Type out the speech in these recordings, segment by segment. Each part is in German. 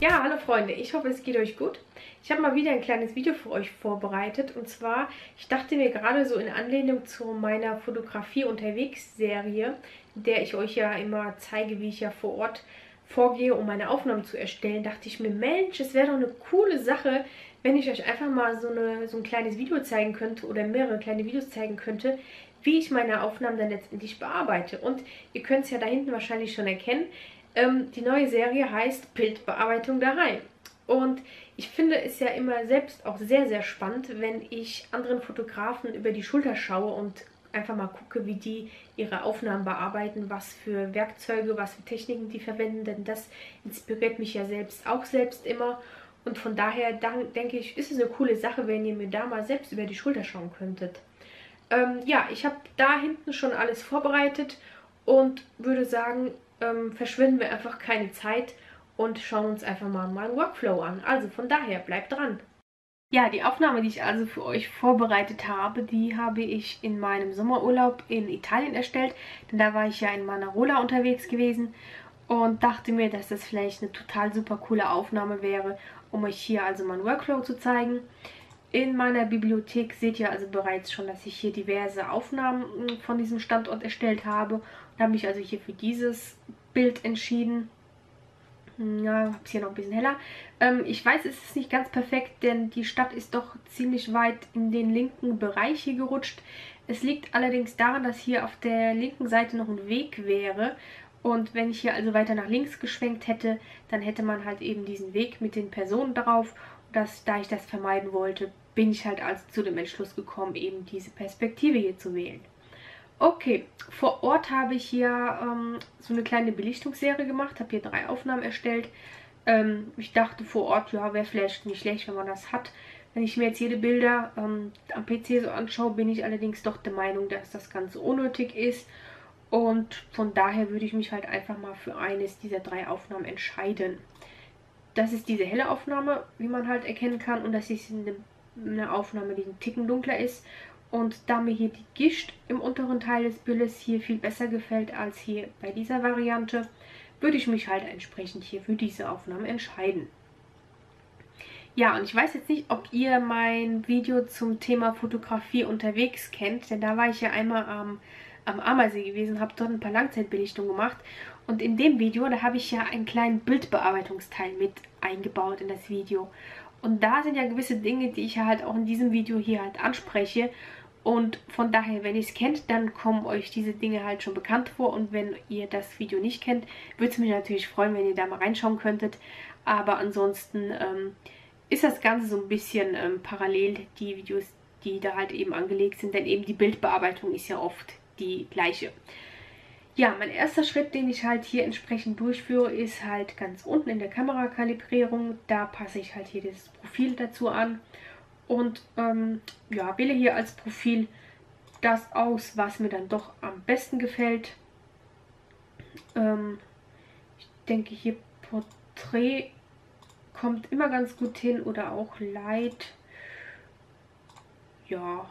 Ja, hallo Freunde, ich hoffe es geht euch gut. Ich habe mal wieder ein kleines Video für euch vorbereitet und zwar, ich dachte mir gerade so in Anlehnung zu meiner Fotografie unterwegs Serie, in der ich euch ja immer zeige, wie ich ja vor Ort vorgehe, um meine Aufnahmen zu erstellen, dachte ich mir, Mensch, es wäre doch eine coole Sache, wenn ich euch einfach mal so, eine, so ein kleines Video zeigen könnte oder mehrere kleine Videos zeigen könnte, wie ich meine Aufnahmen dann letztendlich bearbeite. Und ihr könnt es ja da hinten wahrscheinlich schon erkennen, ähm, die neue Serie heißt Bildbearbeitung daheim. Und ich finde es ja immer selbst auch sehr, sehr spannend, wenn ich anderen Fotografen über die Schulter schaue und einfach mal gucke, wie die ihre Aufnahmen bearbeiten, was für Werkzeuge, was für Techniken die verwenden, denn das inspiriert mich ja selbst auch selbst immer. Und von daher denke ich, ist es eine coole Sache, wenn ihr mir da mal selbst über die Schulter schauen könntet. Ähm, ja, ich habe da hinten schon alles vorbereitet und würde sagen, ähm, verschwenden wir einfach keine Zeit und schauen uns einfach mal meinen Workflow an. Also von daher, bleibt dran. Ja, die Aufnahme, die ich also für euch vorbereitet habe, die habe ich in meinem Sommerurlaub in Italien erstellt. Denn da war ich ja in Manarola unterwegs gewesen und dachte mir, dass das vielleicht eine total super coole Aufnahme wäre, um euch hier also meinen Workflow zu zeigen. In meiner Bibliothek seht ihr also bereits schon, dass ich hier diverse Aufnahmen hm, von diesem Standort erstellt habe. Und habe mich also hier für dieses Bild entschieden. Hm, ja, habe es hier noch ein bisschen heller. Ähm, ich weiß, es ist nicht ganz perfekt, denn die Stadt ist doch ziemlich weit in den linken Bereich hier gerutscht. Es liegt allerdings daran, dass hier auf der linken Seite noch ein Weg wäre. Und wenn ich hier also weiter nach links geschwenkt hätte, dann hätte man halt eben diesen Weg mit den Personen drauf dass, da ich das vermeiden wollte, bin ich halt also zu dem Entschluss gekommen, eben diese Perspektive hier zu wählen. Okay, vor Ort habe ich hier ähm, so eine kleine Belichtungsserie gemacht, habe hier drei Aufnahmen erstellt. Ähm, ich dachte vor Ort, ja, wäre vielleicht nicht schlecht, wenn man das hat. Wenn ich mir jetzt jede Bilder ähm, am PC so anschaue, bin ich allerdings doch der Meinung, dass das Ganze unnötig ist. Und von daher würde ich mich halt einfach mal für eines dieser drei Aufnahmen entscheiden. Das ist diese helle Aufnahme, wie man halt erkennen kann. Und das ist eine, eine Aufnahme, die ein Ticken dunkler ist. Und da mir hier die Gischt im unteren Teil des Bildes hier viel besser gefällt als hier bei dieser Variante, würde ich mich halt entsprechend hier für diese Aufnahme entscheiden. Ja, und ich weiß jetzt nicht, ob ihr mein Video zum Thema Fotografie unterwegs kennt, denn da war ich ja einmal am, am Ammersee gewesen, habe dort ein paar Langzeitbelichtungen gemacht und in dem Video, da habe ich ja einen kleinen Bildbearbeitungsteil mit eingebaut in das Video. Und da sind ja gewisse Dinge, die ich halt auch in diesem Video hier halt anspreche. Und von daher, wenn ihr es kennt, dann kommen euch diese Dinge halt schon bekannt vor. Und wenn ihr das Video nicht kennt, würde es mich natürlich freuen, wenn ihr da mal reinschauen könntet. Aber ansonsten ähm, ist das Ganze so ein bisschen ähm, parallel, die Videos, die da halt eben angelegt sind. Denn eben die Bildbearbeitung ist ja oft die gleiche. Ja, mein erster Schritt, den ich halt hier entsprechend durchführe, ist halt ganz unten in der Kamerakalibrierung. Da passe ich halt hier das Profil dazu an und ähm, ja, wähle hier als Profil das aus, was mir dann doch am besten gefällt. Ähm, ich denke hier Porträt kommt immer ganz gut hin oder auch Light. Ja,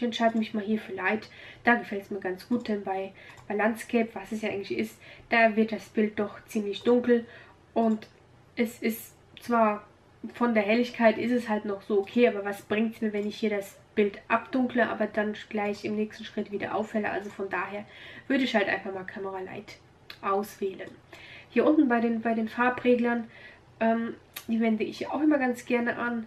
ich entscheide mich mal hier für Light. Da gefällt es mir ganz gut, denn bei, bei Landscape, was es ja eigentlich ist, da wird das Bild doch ziemlich dunkel. Und es ist zwar von der Helligkeit ist es halt noch so okay, aber was bringt es mir, wenn ich hier das Bild abdunkle, aber dann gleich im nächsten Schritt wieder aufhelle. Also von daher würde ich halt einfach mal Camera Light auswählen. Hier unten bei den, bei den Farbreglern, ähm, die wende ich auch immer ganz gerne an.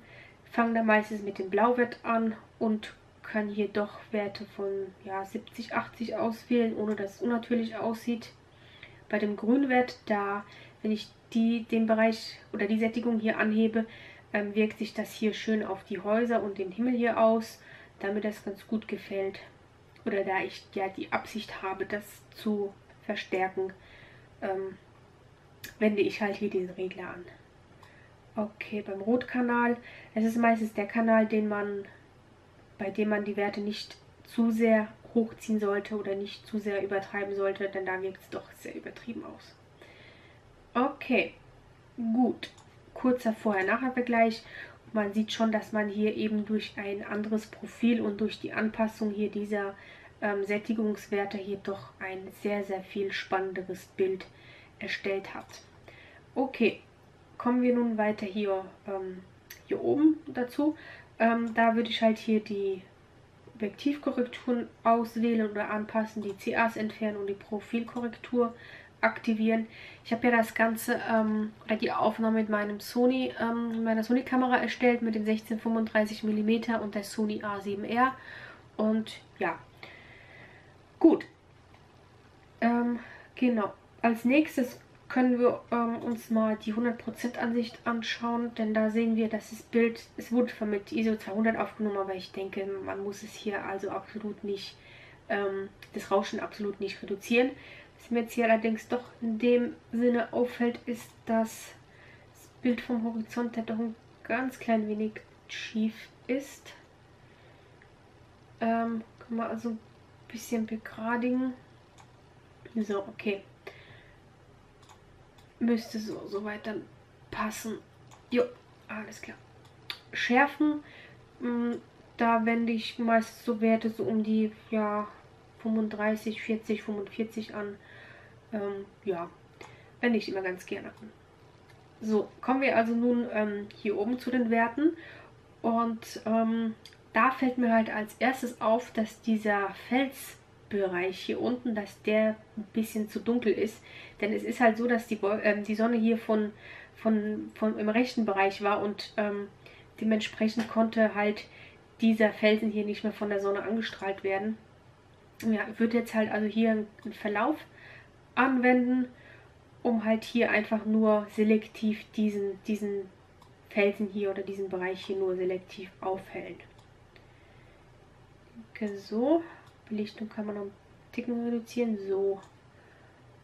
Fange da meistens mit dem Blauwert an und kann hier doch Werte von ja, 70, 80 auswählen, ohne dass es unnatürlich aussieht. Bei dem Grünwert, da, wenn ich die, den Bereich oder die Sättigung hier anhebe, ähm, wirkt sich das hier schön auf die Häuser und den Himmel hier aus, da mir das ganz gut gefällt. Oder da ich ja die Absicht habe, das zu verstärken, ähm, wende ich halt hier diesen Regler an. Okay, beim Rotkanal, es ist meistens der Kanal, den man bei dem man die Werte nicht zu sehr hochziehen sollte oder nicht zu sehr übertreiben sollte, denn da wirkt es doch sehr übertrieben aus. Okay, gut. Kurzer Vorher-Nachher-Vergleich. Man sieht schon, dass man hier eben durch ein anderes Profil und durch die Anpassung hier dieser ähm, Sättigungswerte hier doch ein sehr, sehr viel spannenderes Bild erstellt hat. Okay, kommen wir nun weiter hier, ähm, hier oben dazu. Ähm, da würde ich halt hier die Objektivkorrekturen auswählen oder anpassen, die CAs entfernen und die Profilkorrektur aktivieren. Ich habe ja das Ganze, ähm, die Aufnahme mit meinem Sony, ähm, meiner Sony-Kamera erstellt mit den 1635 mm und der Sony A7R. Und ja, gut. Ähm, genau. Als nächstes können wir ähm, uns mal die 100% Ansicht anschauen, denn da sehen wir, dass das Bild, es wurde mit ISO 200 aufgenommen, aber ich denke, man muss es hier also absolut nicht, ähm, das Rauschen absolut nicht reduzieren. Was mir jetzt hier allerdings doch in dem Sinne auffällt, ist, dass das Bild vom Horizont doch ein ganz klein wenig schief ist. Ähm, kann man also ein bisschen begradigen. So, okay müsste so soweit dann passen. Jo, alles klar. Schärfen, mh, mm, da wende ich meist so Werte so um die ja 35, 40, 45 an. Ähm, ja, wende ich immer ganz gerne an. So, kommen wir also nun ähm, hier oben zu den Werten. Und ähm, da fällt mir halt als erstes auf, dass dieser Fels Bereich hier unten, dass der ein bisschen zu dunkel ist. Denn es ist halt so, dass die, äh, die Sonne hier von, von, von im rechten Bereich war und ähm, dementsprechend konnte halt dieser Felsen hier nicht mehr von der Sonne angestrahlt werden. Ja, ich würde jetzt halt also hier einen Verlauf anwenden, um halt hier einfach nur selektiv diesen, diesen Felsen hier oder diesen Bereich hier nur selektiv aufhellen. So, Belichtung kann man noch einen Ticken reduzieren. So.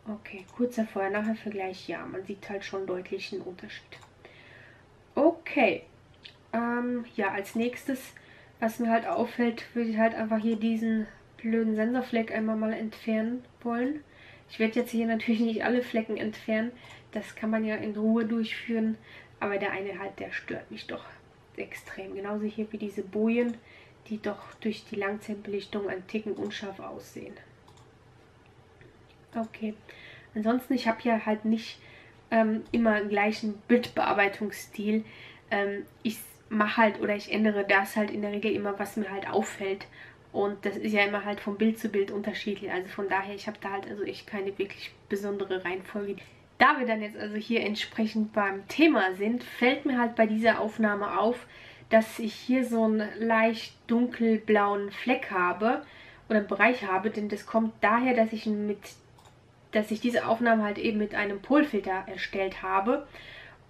Okay, kurzer Vorher-Nachher-Vergleich. Ja, man sieht halt schon deutlich einen Unterschied. Okay. Ähm, ja, als nächstes, was mir halt auffällt, würde ich halt einfach hier diesen blöden Sensorfleck einmal mal entfernen wollen. Ich werde jetzt hier natürlich nicht alle Flecken entfernen. Das kann man ja in Ruhe durchführen. Aber der eine halt, der stört mich doch extrem. Genauso hier wie diese Bojen die doch durch die Langzeitbelichtung ein Ticken unscharf aussehen. Okay, ansonsten, ich habe hier halt nicht ähm, immer gleichen Bildbearbeitungsstil. Ähm, ich mache halt oder ich ändere das halt in der Regel immer, was mir halt auffällt. Und das ist ja immer halt von Bild zu Bild unterschiedlich. Also von daher, ich habe da halt also echt keine wirklich besondere Reihenfolge. Da wir dann jetzt also hier entsprechend beim Thema sind, fällt mir halt bei dieser Aufnahme auf, dass ich hier so einen leicht dunkelblauen Fleck habe oder Bereich habe, denn das kommt daher, dass ich mit dass ich diese Aufnahme halt eben mit einem Polfilter erstellt habe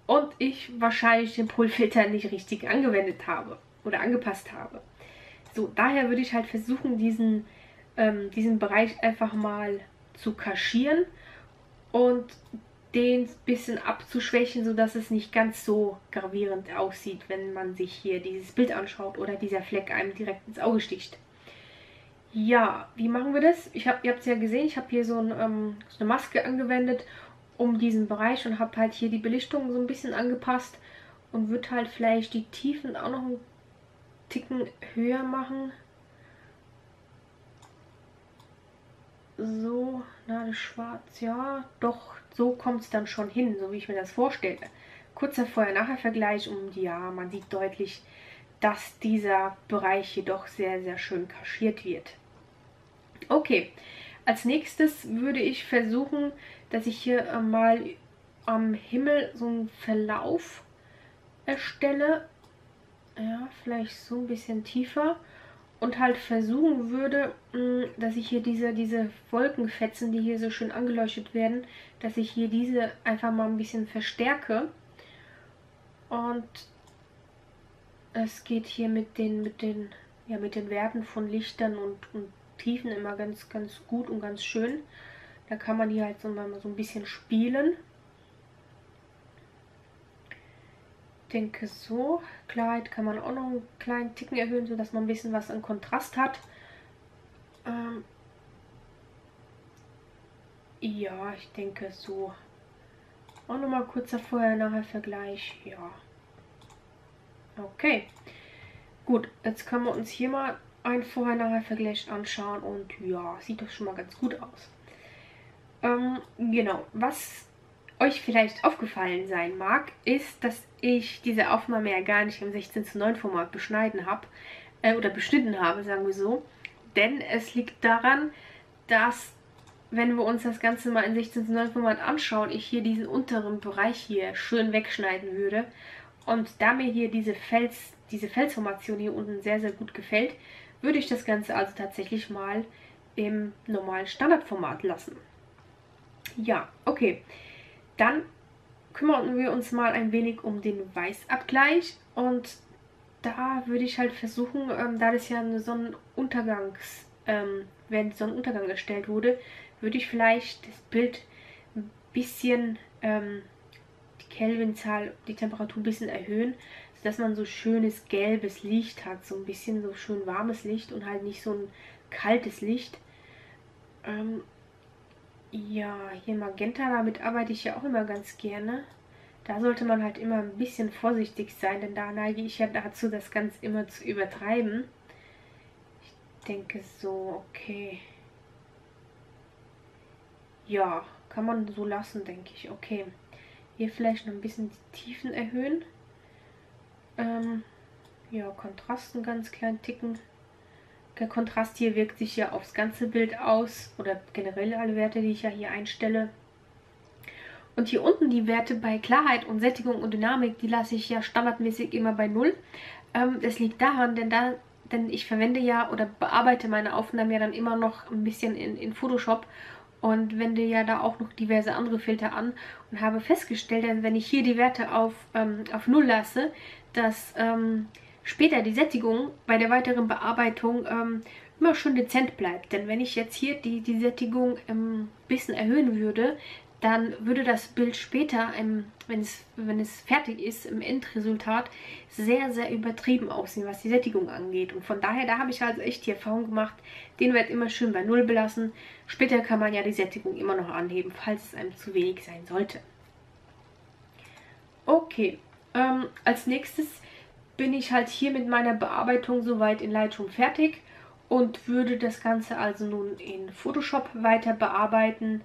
und ich wahrscheinlich den Polfilter nicht richtig angewendet habe oder angepasst habe. So, daher würde ich halt versuchen, diesen, ähm, diesen Bereich einfach mal zu kaschieren und den ein bisschen abzuschwächen, sodass es nicht ganz so gravierend aussieht, wenn man sich hier dieses Bild anschaut oder dieser Fleck einem direkt ins Auge sticht. Ja, wie machen wir das? Ich hab, ihr habt es ja gesehen, ich habe hier so, ein, ähm, so, eine Maske angewendet um diesen Bereich und habe halt hier die Belichtung so ein bisschen angepasst und würde halt vielleicht die Tiefen auch noch einen Ticken höher machen. So, na, das Schwarz, ja, doch, so kommt es dann schon hin, so wie ich mir das vorstelle. Kurzer Vorher-Nachher-Vergleich und ja, man sieht deutlich, dass dieser Bereich jedoch sehr, sehr schön kaschiert wird. Okay, als nächstes würde ich versuchen, dass ich hier mal am Himmel so einen Verlauf erstelle. Ja, vielleicht so ein bisschen tiefer und halt versuchen würde, mm, dass ich hier diese, diese Wolkenfetzen, die hier so schön angeleuchtet werden, dass ich hier diese einfach mal ein bisschen verstärke. Und es geht hier mit den, mit den, ja, mit den Werten von Lichtern und, und Tiefen immer ganz, ganz gut und ganz schön. Da kann man hier halt so mal so ein bisschen spielen. Denke so. Klarheit kann man auch noch einen kleinen Ticken erhöhen, sodass man ein bisschen was an Kontrast hat. Ähm ja, ich denke so. Auch nochmal kurzer Vorher-Nachher-Vergleich. Ja. Okay. Gut, jetzt können wir uns hier mal ein Vorher-Nachher-Vergleich anschauen und ja, sieht doch schon mal ganz gut aus. Ähm, genau, was euch vielleicht aufgefallen sein mag, ist, dass ich diese Aufnahme ja gar nicht im 16 zu 9 Format beschneiden habe, äh, oder beschnitten habe, sagen wir so. Denn es liegt daran, dass, wenn wir uns das Ganze mal in 16 zu 9 Format anschauen, ich hier diesen unteren Bereich hier schön wegschneiden würde. Und da mir hier diese Fels, diese Felsformation hier unten sehr, sehr gut gefällt, würde ich das Ganze also tatsächlich mal im normalen Standardformat lassen. Ja, okay. Dann kümmern wir uns mal ein wenig um den Weißabgleich und da würde ich halt versuchen, ähm, da das ja eine Sonnenuntergangs, ähm, während Sonnenuntergang erstellt wurde, würde ich vielleicht das Bild ein bisschen, ähm, die Kelvinzahl, die Temperatur ein bisschen erhöhen, sodass man so schönes gelbes Licht hat, so ein bisschen so schön warmes Licht und halt nicht so ein kaltes Licht. Ähm, ja, hier Magenta, damit arbeite ich ja auch immer ganz gerne. Da sollte man halt immer ein bisschen vorsichtig sein, denn da neige ich ja dazu, das Ganze immer zu übertreiben. Ich denke so, okay. Ja, kann man so lassen, denke ich. Okay. Hier vielleicht noch ein bisschen die Tiefen erhöhen. Ähm, ja, Kontrasten ganz klein ticken. Der Kontrast hier wirkt sich ja aufs ganze Bild aus oder generell alle Werte, die ich ja hier einstelle. Und hier unten die Werte bei Klarheit und Sättigung und Dynamik, die lasse ich ja standardmäßig immer bei 0. Ähm, das liegt daran, denn, da, denn ich verwende ja oder bearbeite meine Aufnahmen ja dann immer noch ein bisschen in, in Photoshop und wende ja da auch noch diverse andere Filter an und habe festgestellt, dass wenn ich hier die Werte auf, ähm, auf 0 lasse, dass ähm, später die Sättigung bei der weiteren Bearbeitung ähm, immer schon dezent bleibt. Denn wenn ich jetzt hier die, die Sättigung ein ähm, bisschen erhöhen würde, dann würde das Bild später, wenn, es, wenn es fertig ist, im Endresultat sehr, sehr übertrieben aussehen, was die Sättigung angeht. Und von daher, da habe ich also echt die Erfahrung gemacht, den Wert immer schön bei Null belassen. Später kann man ja die Sättigung immer noch anheben, falls es einem zu wenig sein sollte. Okay, ähm, als nächstes bin ich halt hier mit meiner Bearbeitung soweit in Lightroom fertig und würde das Ganze also nun in Photoshop weiter bearbeiten.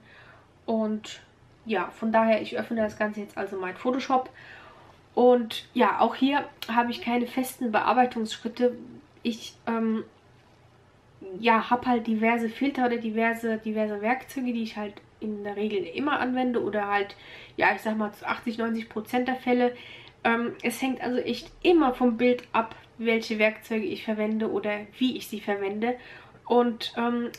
Und ja, von daher, ich öffne das Ganze jetzt also mal in Photoshop. Und ja, auch hier habe ich keine festen Bearbeitungsschritte. Ich ähm, ja, habe halt diverse Filter oder diverse, diverse Werkzeuge, die ich halt in der Regel immer anwende oder halt, ja, ich sag mal zu 80, 90 Prozent der Fälle ähm, es hängt also echt immer vom Bild ab, welche Werkzeuge ich verwende oder wie ich sie verwende. Und ähm,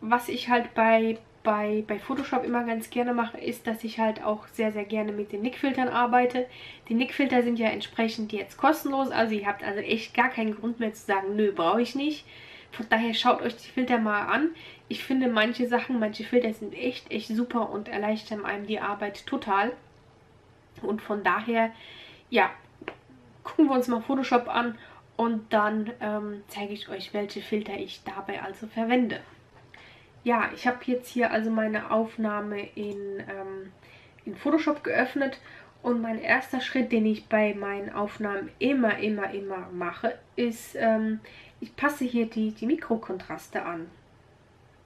was ich halt bei, bei, bei Photoshop immer ganz gerne mache, ist, dass ich halt auch sehr, sehr gerne mit den Nickfiltern arbeite. Die Nickfilter sind ja entsprechend jetzt kostenlos, also ihr habt also echt gar keinen Grund mehr zu sagen, nö, brauche ich nicht. Von daher schaut euch die Filter mal an. Ich finde manche Sachen, manche Filter sind echt, echt super und erleichtern einem die Arbeit total. Und von daher ja, gucken wir uns mal Photoshop an und dann ähm, zeige ich euch, welche Filter ich dabei also verwende. Ja, ich habe jetzt hier also meine Aufnahme in, ähm, in Photoshop geöffnet und mein erster Schritt, den ich bei meinen Aufnahmen immer, immer, immer mache, ist, ähm, ich passe hier die, die Mikrokontraste an.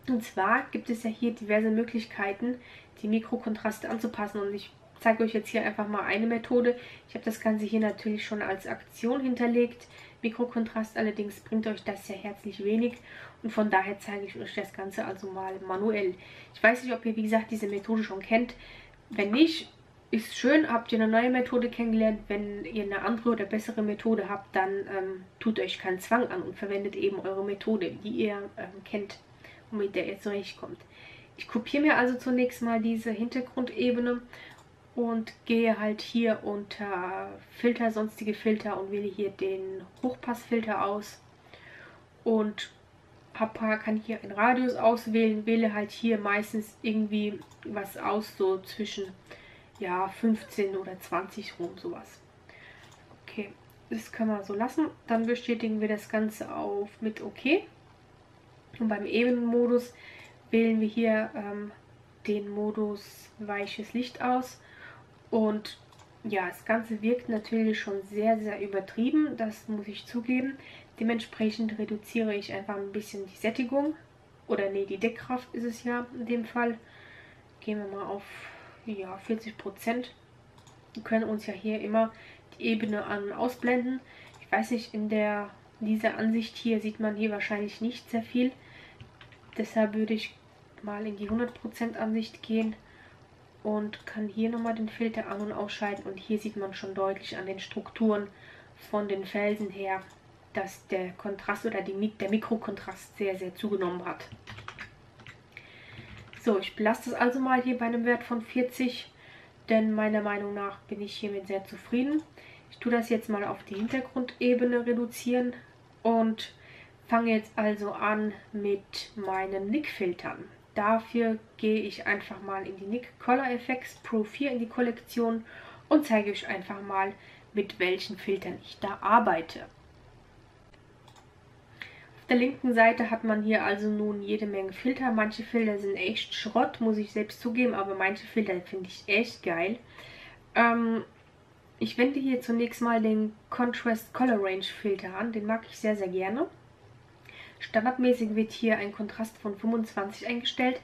Und zwar gibt es ja hier diverse Möglichkeiten, die Mikrokontraste anzupassen und ich zeige euch jetzt hier einfach mal eine Methode. Ich habe das Ganze hier natürlich schon als Aktion hinterlegt. Mikrokontrast allerdings bringt euch das ja herzlich wenig und von daher zeige ich euch das Ganze also mal manuell. Ich weiß nicht, ob ihr wie gesagt diese Methode schon kennt. Wenn nicht, ist schön, habt ihr eine neue Methode kennengelernt. Wenn ihr eine andere oder bessere Methode habt, dann ähm, tut euch keinen Zwang an und verwendet eben eure Methode, die ihr ähm, kennt und mit der ihr zurechtkommt. Ich kopiere mir also zunächst mal diese Hintergrundebene und gehe halt hier unter Filter, sonstige Filter und wähle hier den Hochpassfilter aus und hab, kann hier einen Radius auswählen, wähle halt hier meistens irgendwie was aus, so zwischen ja 15 oder 20 rum, sowas. Okay, das können wir so lassen. Dann bestätigen wir das Ganze auf mit OK. Und beim Ebenenmodus wählen wir hier ähm, den Modus weiches Licht aus und ja, das Ganze wirkt natürlich schon sehr, sehr übertrieben, das muss ich zugeben. Dementsprechend reduziere ich einfach ein bisschen die Sättigung. Oder nee, die Deckkraft ist es ja in dem Fall. Gehen wir mal auf ja, 40 Prozent. Wir können uns ja hier immer die Ebene an- ausblenden. Ich weiß nicht, in der dieser Ansicht hier sieht man hier wahrscheinlich nicht sehr viel. Deshalb würde ich mal in die 100% Ansicht gehen und kann hier nochmal den Filter an- und ausschalten. Und hier sieht man schon deutlich an den Strukturen von den Felsen her, dass der Kontrast oder die, der Mikrokontrast sehr, sehr zugenommen hat. So, ich belasse das also mal hier bei einem Wert von 40, denn meiner Meinung nach bin ich hiermit sehr zufrieden. Ich tue das jetzt mal auf die Hintergrundebene reduzieren und fange jetzt also an mit meinen Nick-Filtern. Dafür gehe ich einfach mal in die Nick Color Effects Pro 4 in die Kollektion und zeige euch einfach mal, mit welchen Filtern ich da arbeite. Auf der linken Seite hat man hier also nun jede Menge Filter. Manche Filter sind echt Schrott, muss ich selbst zugeben, aber manche Filter finde ich echt geil. Ähm, ich wende hier zunächst mal den Contrast Color Range Filter an. Den mag ich sehr, sehr gerne. Standardmäßig wird hier ein Kontrast von 25 eingestellt.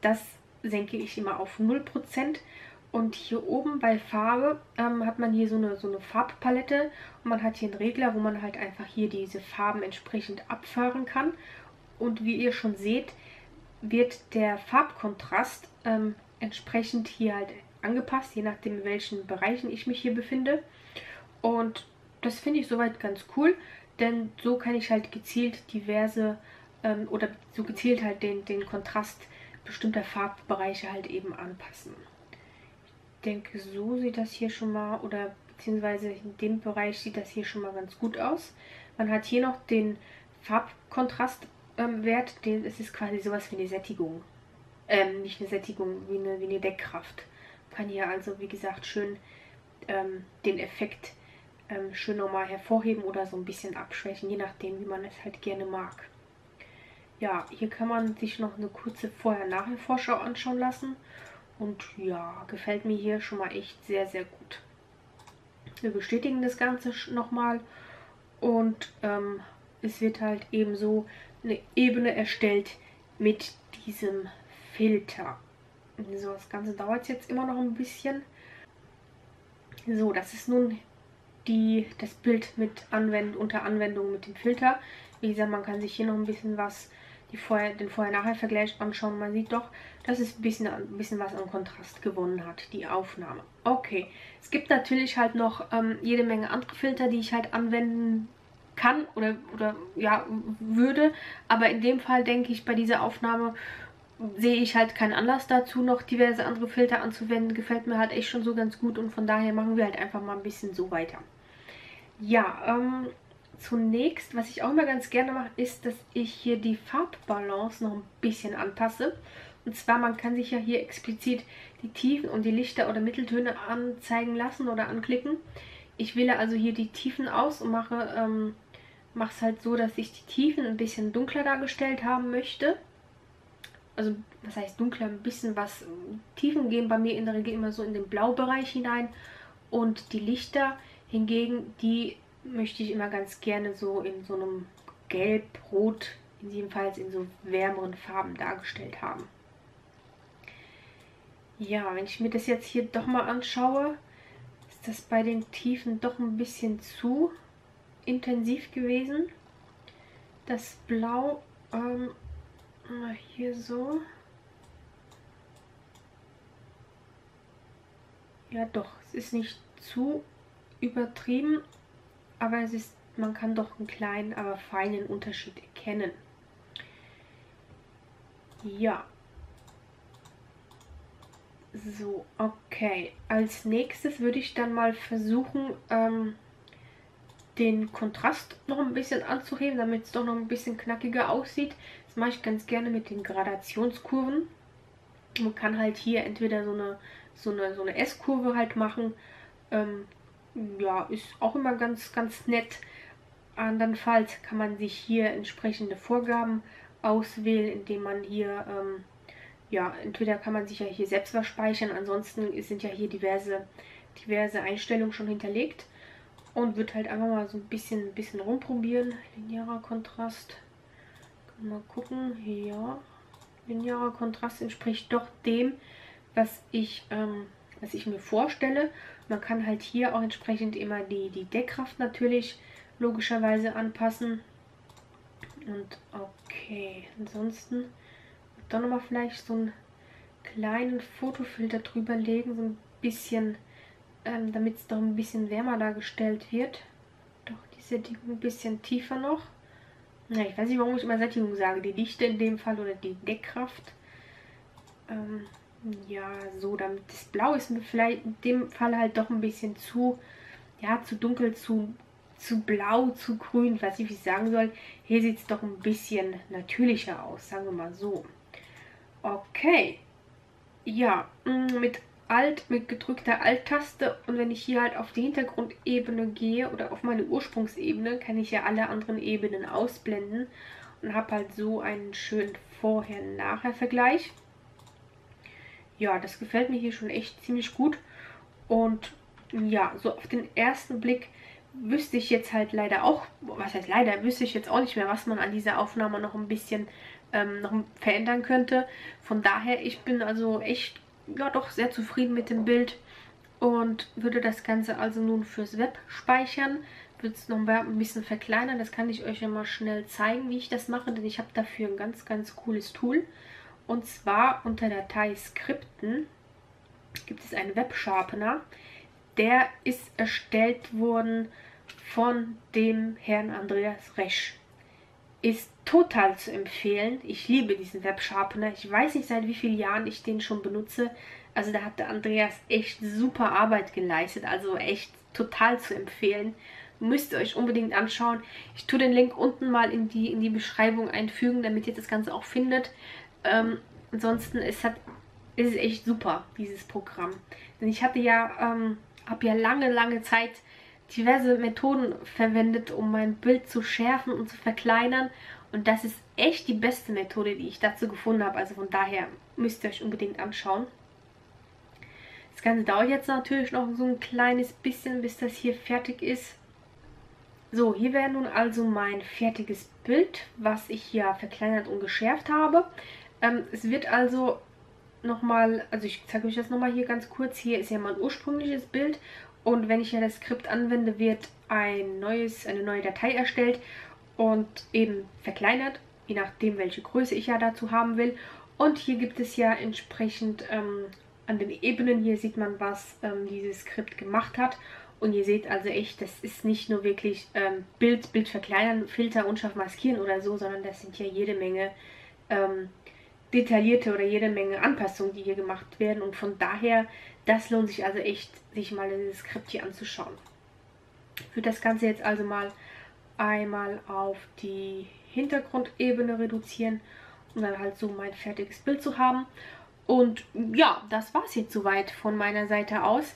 Das senke ich immer auf 0%. Und hier oben bei Farbe ähm, hat man hier so eine, so eine Farbpalette und man hat hier einen Regler, wo man halt einfach hier diese Farben entsprechend abfahren kann. Und wie ihr schon seht, wird der Farbkontrast ähm, entsprechend hier halt angepasst, je nachdem in welchen Bereichen ich mich hier befinde. Und das finde ich soweit ganz cool, denn so kann ich halt gezielt diverse ähm, oder so gezielt halt den, den Kontrast bestimmter Farbbereiche halt eben anpassen. Ich denke, so sieht das hier schon mal, oder beziehungsweise in dem Bereich sieht das hier schon mal ganz gut aus. Man hat hier noch den Farbkontrastwert, ähm, den, es ist quasi sowas wie eine Sättigung. Ähm, nicht eine Sättigung, wie eine, wie eine Deckkraft kann hier also, wie gesagt, schön ähm, den Effekt ähm, schön nochmal hervorheben oder so ein bisschen abschwächen, je nachdem, wie man es halt gerne mag. Ja, hier kann man sich noch eine kurze Vorher-Nachher-Vorschau anschauen lassen. Und ja, gefällt mir hier schon mal echt sehr, sehr gut. Wir bestätigen das Ganze nochmal und ähm, es wird halt ebenso eine Ebene erstellt mit diesem Filter. So, das Ganze dauert jetzt immer noch ein bisschen. So, das ist nun die, das Bild mit Anwend unter Anwendung mit dem Filter. Wie gesagt, man kann sich hier noch ein bisschen was, die vorher, den Vorher-Nachher-Vergleich anschauen. Man sieht doch, dass es ein bisschen, ein bisschen was an Kontrast gewonnen hat, die Aufnahme. Okay, es gibt natürlich halt noch ähm, jede Menge andere Filter, die ich halt anwenden kann oder, oder ja, würde. Aber in dem Fall denke ich bei dieser Aufnahme sehe ich halt keinen Anlass dazu, noch diverse andere Filter anzuwenden. Gefällt mir halt echt schon so ganz gut und von daher machen wir halt einfach mal ein bisschen so weiter. Ja, ähm, zunächst, was ich auch immer ganz gerne mache, ist, dass ich hier die Farbbalance noch ein bisschen anpasse. Und zwar, man kann sich ja hier explizit die Tiefen und die Lichter oder Mitteltöne anzeigen lassen oder anklicken. Ich wähle also hier die Tiefen aus und mache ähm, es halt so, dass ich die Tiefen ein bisschen dunkler dargestellt haben möchte also was heißt dunkler, ein bisschen was Tiefen gehen bei mir in der Regel immer so in den Blaubereich hinein. Und die Lichter hingegen, die möchte ich immer ganz gerne so in so einem Gelb, Rot, jedenfalls in so wärmeren Farben dargestellt haben. Ja, wenn ich mir das jetzt hier doch mal anschaue, ist das bei den Tiefen doch ein bisschen zu intensiv gewesen. Das Blau ähm, hier so. Ja doch, es ist nicht zu übertrieben, aber es ist, man kann doch einen kleinen, aber feinen Unterschied erkennen. Ja. So, okay. Als nächstes würde ich dann mal versuchen, ähm, den Kontrast noch ein bisschen anzuheben, damit es doch noch ein bisschen knackiger aussieht. Das mache ich ganz gerne mit den Gradationskurven. Man kann halt hier entweder so eine, so eine, so eine S-Kurve halt machen. Ähm, ja, ist auch immer ganz, ganz nett. Andernfalls kann man sich hier entsprechende Vorgaben auswählen, indem man hier, ähm, ja, entweder kann man sich ja hier selbst was speichern, ansonsten sind ja hier diverse, diverse Einstellungen schon hinterlegt und wird halt einfach mal so ein bisschen, bisschen rumprobieren. Linearer Kontrast. Mal gucken. Ja. Linearer Kontrast entspricht doch dem, was ich, ähm, was ich mir vorstelle. Man kann halt hier auch entsprechend immer die, die Deckkraft natürlich logischerweise anpassen. Und okay, ansonsten dann nochmal vielleicht so einen kleinen Fotofilter drüber legen, so ein bisschen, ähm, damit es doch ein bisschen wärmer dargestellt wird. Doch die Sättigung ein bisschen tiefer noch. Na, ich weiß nicht, warum ich immer Sättigung sage. Die Dichte in dem Fall oder die Deckkraft. Ähm, ja, so, damit das Blau ist mir vielleicht in dem Fall halt doch ein bisschen zu, ja, zu dunkel, zu, zu blau, zu grün. Weiß nicht, wie ich sagen soll. Hier sieht es doch ein bisschen natürlicher aus, sagen wir mal so. Okay. Ja, mm, mit Alt, mit gedrückter Alt-Taste und wenn ich hier halt auf die Hintergrundebene gehe oder auf meine Ursprungsebene, kann ich ja alle anderen Ebenen ausblenden und habe halt so einen schönen Vorher-Nachher-Vergleich ja, das gefällt mir hier schon echt ziemlich gut. Und ja, so auf den ersten Blick wüsste ich jetzt halt leider auch, was heißt leider, wüsste ich jetzt auch nicht mehr, was man an dieser Aufnahme noch ein bisschen ähm, noch verändern könnte. Von daher, ich bin also echt, ja doch sehr zufrieden mit dem Bild und würde das Ganze also nun fürs Web speichern. Würde es noch ein bisschen verkleinern, das kann ich euch ja mal schnell zeigen, wie ich das mache, denn ich habe dafür ein ganz, ganz cooles Tool. Und zwar unter Datei Skripten gibt es einen Websharpener. Der ist erstellt worden von dem Herrn Andreas Resch. Ist total zu empfehlen. Ich liebe diesen Websharpener. Ich weiß nicht, seit wie vielen Jahren ich den schon benutze. Also da hat der Andreas echt super Arbeit geleistet. Also echt total zu empfehlen. Müsst ihr euch unbedingt anschauen. Ich tue den Link unten mal in die, in die Beschreibung einfügen, damit ihr das Ganze auch findet. Ähm, ansonsten ist, hat, ist es echt super, dieses Programm. Denn ich hatte ja, ähm, habe ja lange, lange Zeit diverse Methoden verwendet, um mein Bild zu schärfen und zu verkleinern. Und das ist echt die beste Methode, die ich dazu gefunden habe. Also von daher müsst ihr euch unbedingt anschauen. Das Ganze dauert jetzt natürlich noch so ein kleines bisschen, bis das hier fertig ist. So, hier wäre nun also mein fertiges Bild, was ich hier verkleinert und geschärft habe. Ähm, es wird also nochmal, also ich zeige euch das nochmal hier ganz kurz. Hier ist ja mein ursprüngliches Bild und wenn ich ja das Skript anwende, wird ein neues, eine neue Datei erstellt und eben verkleinert, je nachdem welche Größe ich ja dazu haben will. Und hier gibt es ja entsprechend ähm, an den Ebenen, hier sieht man, was ähm, dieses Skript gemacht hat. Und ihr seht also echt, das ist nicht nur wirklich ähm, Bild, Bild verkleinern, Filter, unscharf maskieren oder so, sondern das sind ja jede Menge ähm, detaillierte oder jede Menge Anpassungen, die hier gemacht werden. Und von daher, das lohnt sich also echt, sich mal das Skript hier anzuschauen. Ich würde das Ganze jetzt also mal einmal auf die Hintergrundebene reduzieren, um dann halt so mein fertiges Bild zu haben. Und ja, das war es jetzt soweit von meiner Seite aus.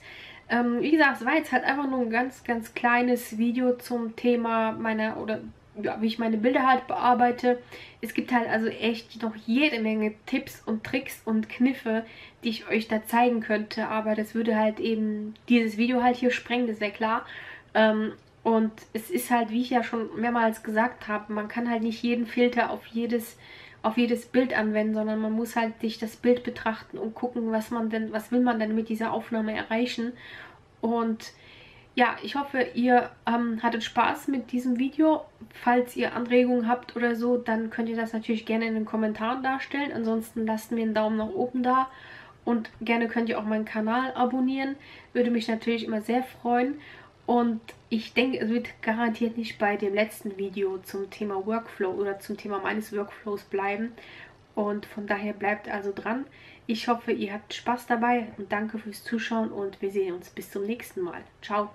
Ähm, wie gesagt, es war jetzt halt einfach nur ein ganz, ganz kleines Video zum Thema meiner oder ja, wie ich meine Bilder halt bearbeite. Es gibt halt also echt noch jede Menge Tipps und Tricks und Kniffe, die ich euch da zeigen könnte. Aber das würde halt eben dieses Video halt hier sprengen, das wäre klar. Ähm, und es ist halt, wie ich ja schon mehrmals gesagt habe, man kann halt nicht jeden Filter auf jedes, auf jedes Bild anwenden, sondern man muss halt sich das Bild betrachten und gucken, was man denn, was will man denn mit dieser Aufnahme erreichen. Und ja, ich hoffe, ihr ähm, hattet Spaß mit diesem Video. Falls ihr Anregungen habt oder so, dann könnt ihr das natürlich gerne in den Kommentaren darstellen. Ansonsten lasst mir einen Daumen nach oben da. Und gerne könnt ihr auch meinen Kanal abonnieren. Würde mich natürlich immer sehr freuen. Und ich denke, es wird garantiert nicht bei dem letzten Video zum Thema Workflow oder zum Thema meines Workflows bleiben. Und von daher bleibt also dran. Ich hoffe, ihr habt Spaß dabei und danke fürs Zuschauen und wir sehen uns bis zum nächsten Mal. Ciao!